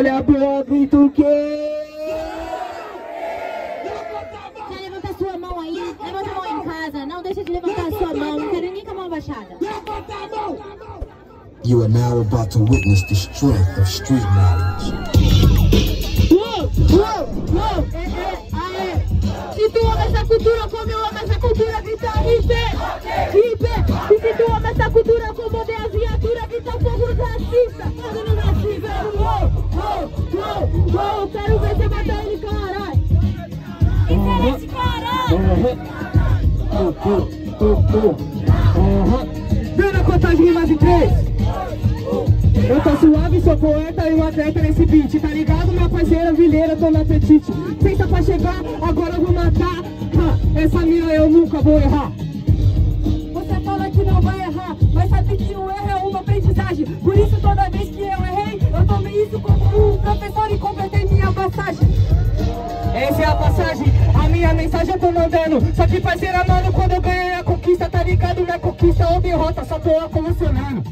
batalha boa, grito o quê? Já levanta sua mão aí, levanta a mão em casa, não deixa de levantar a sua mão, não quero ninguém com a mão abaixada. You are now about to witness the strength of street knowledge. Uou, uou, uou, é, é, aê. Se tu ama essa cultura como eu amo essa cultura, grita IP, IP. E se tu ama essa cultura como odeia as viaturas, grita fogo nos na contagem rimas de três. Eu tô suave, sou poeta e um atleta nesse beat, tá ligado, minha parceira vileira, tô no apetite. Pensa pra chegar, agora eu vou matar. Essa mina eu nunca vou errar. Minha mensagem eu tô mandando. Só que parceira, mano, quando eu ganhei a conquista, tá ligado, minha conquista ou derrota, só tô colecionando.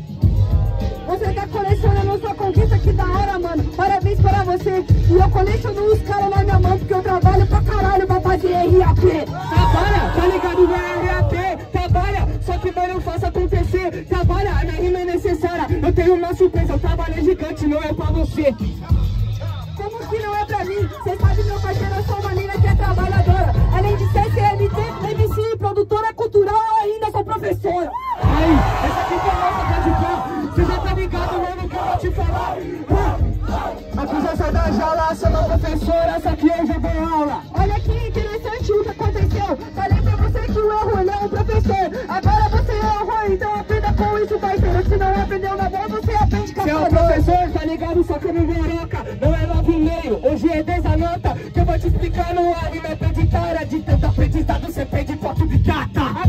Você tá colecionando sua conquista, que da hora, mano. Parabéns para você. E eu coleciono os caras na minha mão, porque eu trabalho pra caralho pra fazer RAP. Trabalha, tá ligado, vai RAP, trabalha, só que mano eu faço acontecer, trabalha, a minha rima é necessária, eu tenho uma surpresa, o trabalho é gigante, não é pra você. Professora. Aí, essa aqui foi a nossa pode pá, cê já tá ligado, mano, que eu vou te falar. Já sai da jaula, chama a professora, essa aqui eu já dei aula. Olha que interessante o que aconteceu. Falei pra você que o erro ele é um professor. Agora você errou, então aprenda com isso, parceiro. Se não aprendeu na mão, você aprende com a Você é o professor, tá ligado, só que eu não veroca, não é nove e meio, hoje é dez a nota, que eu vou te explicar no anime, é preditária, de tanto aprendizado, você perde foto de data.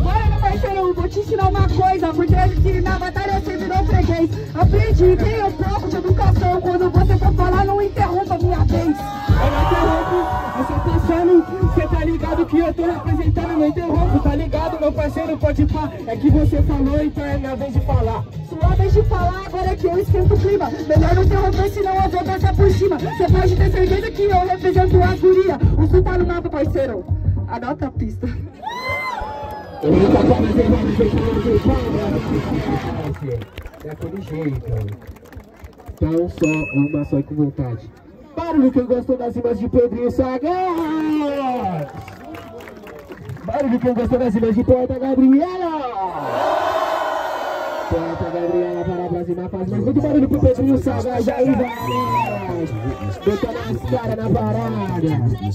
Ensinar uma coisa, porque que na batalha você virou freguês. Aprendi, tenha um pouco de educação. Quando você for falar, não interrompa minha vez. Eu não interrompo, eu só passando, cê tá ligado que eu tô representando, não interrompo, tá ligado, meu parceiro, pode pá, é que você falou, então é minha vez de falar. Sua vez de falar, agora é que eu esquento o clima. Melhor não interromper, senão eu vou passar por cima. Você pode ter certeza que eu represento a guria. O sul tá no mapa, parceiro. Anota a pista. É aquele jeito. Então só uma só e com vontade. Barulho quem gostou das rimas de Pedrinho Sagaz! Barulho quem gostou das rimas de Poeta Gabriela! Poeta Gabriela para a próxima fase. Mas muito barulho pro Pedrinho Sagaz, Jair Vargas! Botando as caras na parada!